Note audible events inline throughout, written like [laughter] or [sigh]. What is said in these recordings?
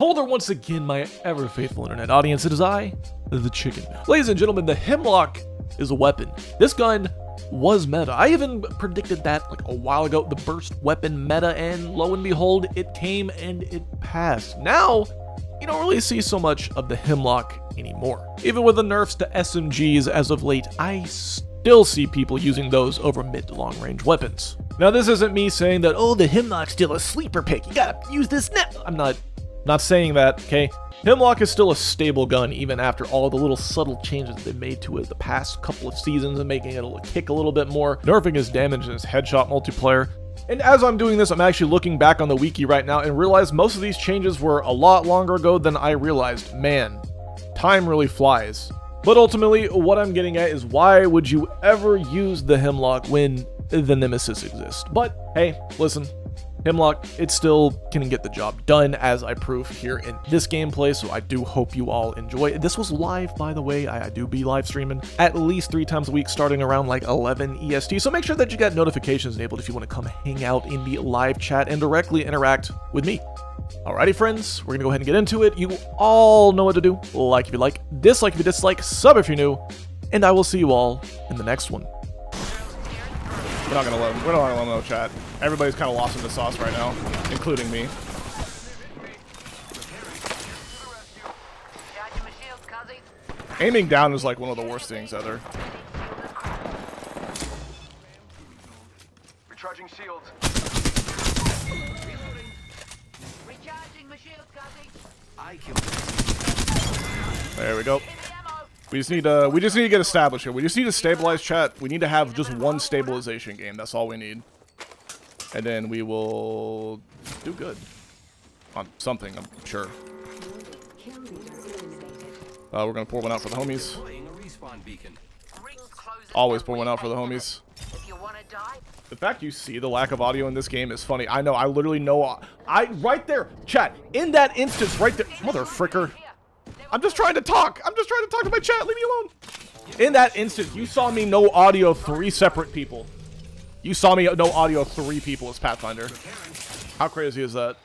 Hold there once again, my ever faithful internet audience. It is I, the chicken. Ladies and gentlemen, the Hemlok is a weapon. This gun was meta. I even predicted that like a while ago, the burst weapon meta, and lo and behold, it came and it passed. Now, you don't really see so much of the Hemlok anymore. Even with the nerfs to SMGs as of late, I still see people using those over mid to long range weapons. Now, this isn't me saying that, oh, the Hemlok's still a sleeper pick. You gotta use this now. I'm not, not saying that, okay? Hemlok is still a stable gun even after all the little subtle changes they've made to it the past couple of seasons and making it kick a little bit more, nerfing his damage and his headshot multiplayer. And as I'm doing this, I'm actually looking back on the wiki right now and realize most of these changes were a lot longer ago than I realized. Man, time really flies. But ultimately, what I'm getting at is why would you ever use the Hemlok when the Nemesis exists? But hey, listen, Hemlok, it still can get the job done as I prove here in this gameplay, so I do hope you all enjoy. This was live, by the way. I, do be live streaming at least three times a week, starting around like 11 EST, so make sure that you got notifications enabled if you want to come hang out in the live chat and directly interact with me. Alrighty, friends, we're gonna go ahead and get into it. You all know what to do. Like if you like, dislike if you dislike, sub if you're new, and I will see you all in the next one. We're not gonna let we're not gonna let no chat. Everybody's kind of lost in the sauce right now, including me. Aiming down is like one of the worst things ever. Recharging shields. There we go. We just need to we just need to get established here. We just need to stabilize chat. We need to have just one stabilization game. That's all we need. And then we will do good. On something, I'm sure. Uh, we're gonna pour one out for the homies. Always pour one out for the homies. The fact you see the lack of audio in this game is funny. I know, I literally know. I, right there, chat, in that instance right there. Mother fricker. I'm just trying to talk. I'm just trying to talk to my chat. Leave me alone. In that instance, you saw me no audio three separate people. You saw me no audio three people as Pathfinder. How crazy is that?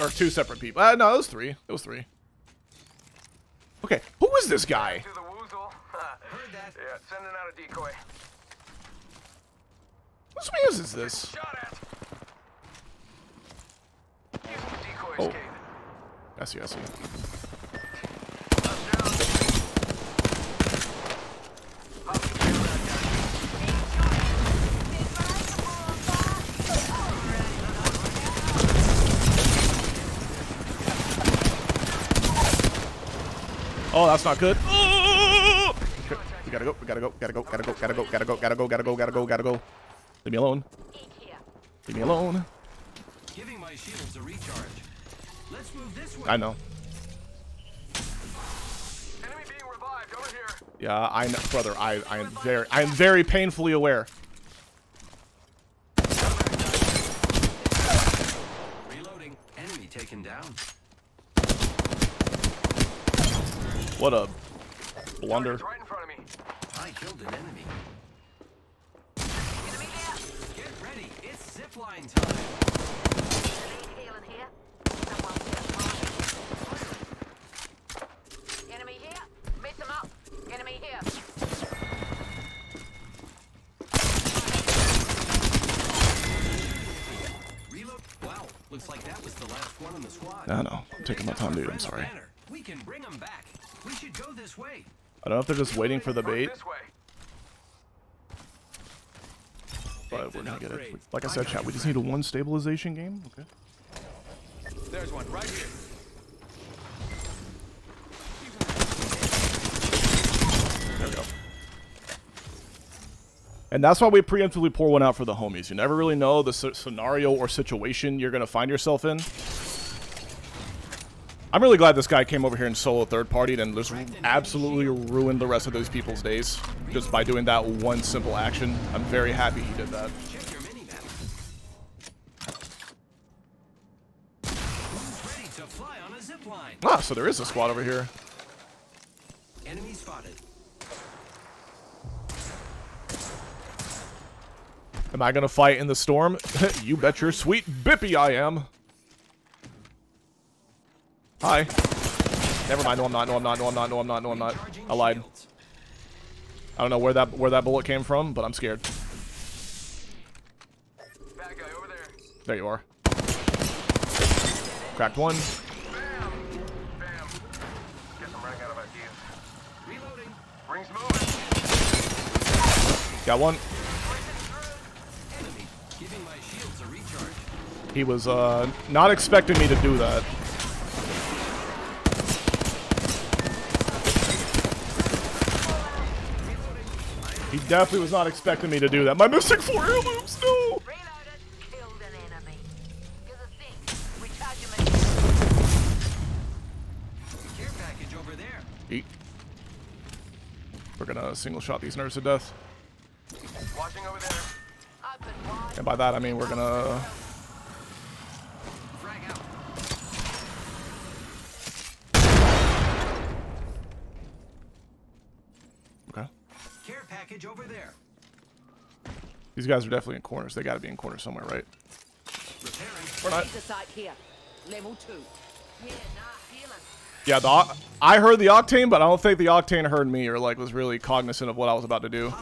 Or two separate people. Uh, no, it was three. It was three. Okay, who is this guy? [laughs] Whose man is this? Oh. I see, I see. Oh, that's not good. Oh! We gotta go, we gotta go, gotta go, gotta go, gotta go, gotta go, gotta go, gotta go, gotta go, gotta go. Leave me alone. Leave me alone. Giving my shields a recharge. Let's move this way. I know. Enemy being revived over here. Yeah, I know, brother. I I am very I am very painfully aware. Reloading. Enemy taken down. What a blunder. Right in front of me. I killed an enemy. Enemy Get ready. It's zipline time. Looks like that was the last one in the squad. No, no. I'm taking my time, dude. I'm sorry. We can bring them back. We should go this way. I don't know if they're just waiting for the bait. But we're gonna get it. Like I said, chat, we just need a one stabilization game. Okay. There's one right here. There we go. And that's why we preemptively pour one out for the homies. You never really know the scenario or situation you're going to find yourself in. I'm really glad this guy came over here and solo third-partied and just absolutely ruined the rest of those people's days just by doing that one simple action. I'm very happy he did that. Ah, so there is a squad over here. Enemy spotted. Am I gonna fight in the storm? [laughs] you bet your sweet bippy I am. Hi. Never mind. No, I'm not. No, I'm not. No, I'm not. No, I'm not. No, I'm not. I lied. I don't know where that where that bullet came from, but I'm scared. There you are. Cracked one. BAM! BAM! Get some rank out of IP. Reloading. Bring some over. Got one. He was uh, not expecting me to do that. He definitely was not expecting me to do that. My missing four heirlooms, no! Eat. We're gonna single shot these nerds to death. And by that I mean we're gonna Okay. Care package over there. These guys are definitely in corners. They gotta be in corners somewhere, right? We're not. Here. Level two. Yeah, yeah, the I heard the Octane, but I don't think the Octane heard me or like was really cognizant of what I was about to do.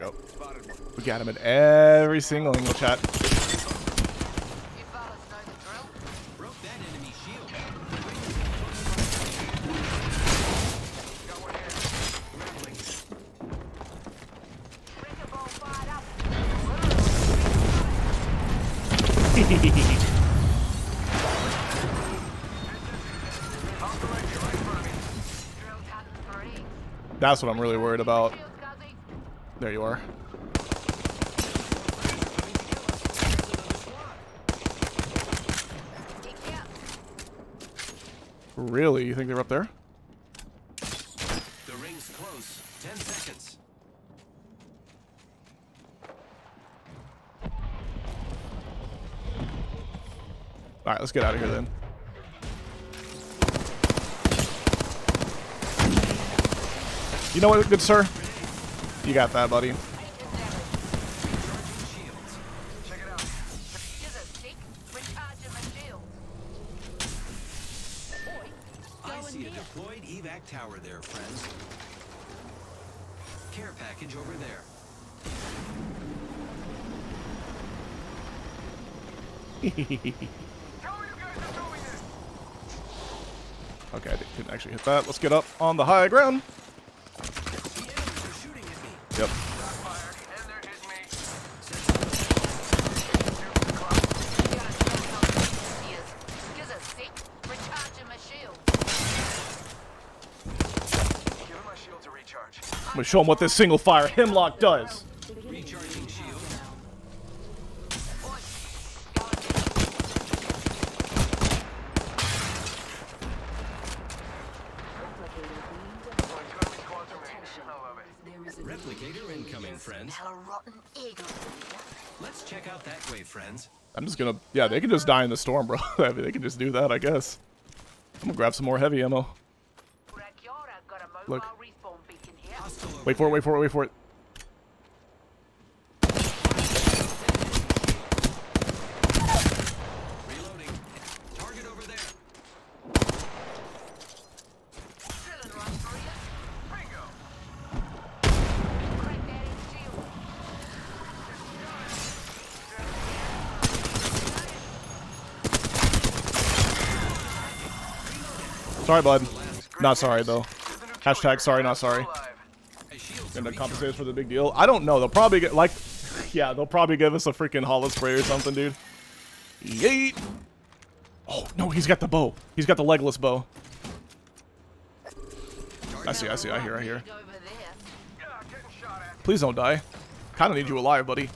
We got him in every single angle chat. That's what I'm really worried about. There you are. Really? You think they're up there? The ring's close. Ten seconds. Alright, let's get out of here then. You know what, good sir? You got that, buddy. I see a deployed evac tower there, friends. Care package over there. [laughs] okay, I didn't actually hit that. Let's get up on the high ground. Yep. I'm gonna show him what this single fire Hemlok does. Replicator incoming, friends. Let's check out that way, friends. I'm just gonna, yeah, they can just die in the storm, bro. [laughs] I mean, they can just do that, I guess. I'm gonna grab some more heavy ammo. Look. Wait for it, wait for it, wait for it. Sorry, bud. Not sorry, though. Hashtag sorry, not sorry. Gonna compensate for the big deal. I don't know. They'll probably get like, [laughs] yeah, they'll probably give us a freaking holo spray or something, dude. Yeet. Oh no, he's got the bow. He's got the legless bow. I see, I see, I hear, I hear. Please don't die. Kinda need you alive, buddy.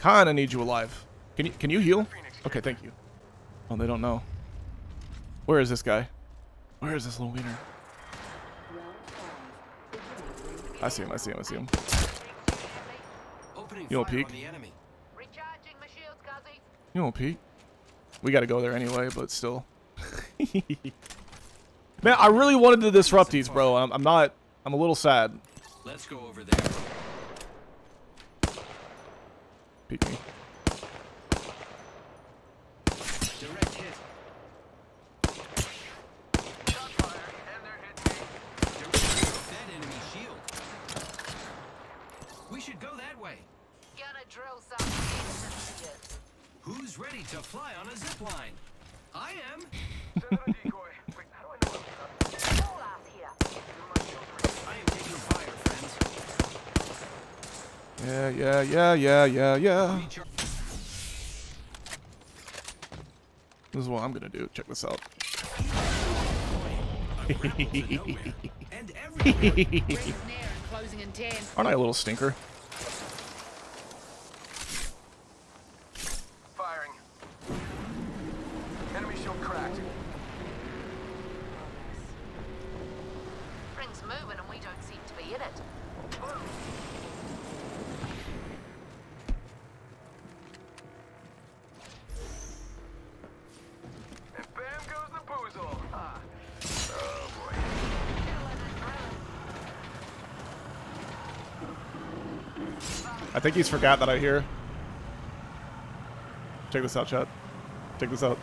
Kinda need you alive. Can you can you heal? Okay, thank you. Oh, they don't know. Where is this guy? Where is this little wiener? I see him, I see him, I see him. You don't peek? You don't peek? We gotta go there anyway, but still. [laughs] Man, I really wanted to disrupt these, bro. I'm, I'm not. I'm a little sad. Let's go over there. Peek me. Direct hit. That enemy shield. We should go that way. Gonna drill some Who's ready to fly on a zip line? I am. Yeah, yeah, yeah, yeah, yeah, yeah. This is what I'm gonna do. Check this out. Aren't I a little stinker? I think he's forgot that I hear. Check this out, chat. Check this out.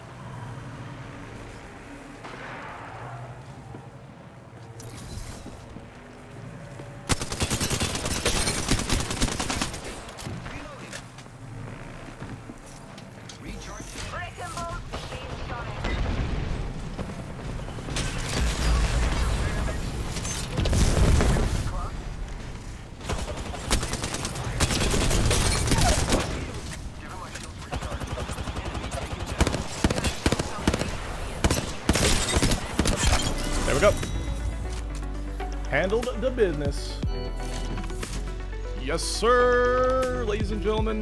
Handled the business. Yes, sir, ladies and gentlemen.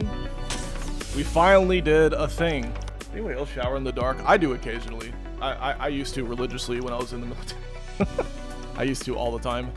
We finally did a thing. Anybody else shower in the dark? I do occasionally. I, I, I used to religiously when I was in the military. [laughs] I used to all the time.